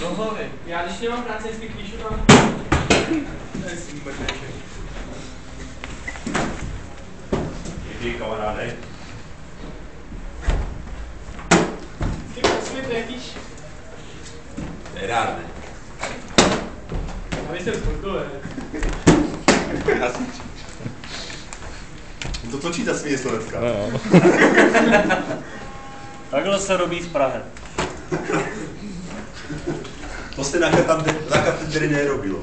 Do hlavy. Já když nemám práci, vždycky píšu tam. To je si vůbec neček. Díky, kamaráde. Ty posvět jakýž. To je rád, ne? A vy jsem spokojený. To točí ta směje Slovenska. No. Takhle se robí v Prahe. To se na katedře, nerobilo.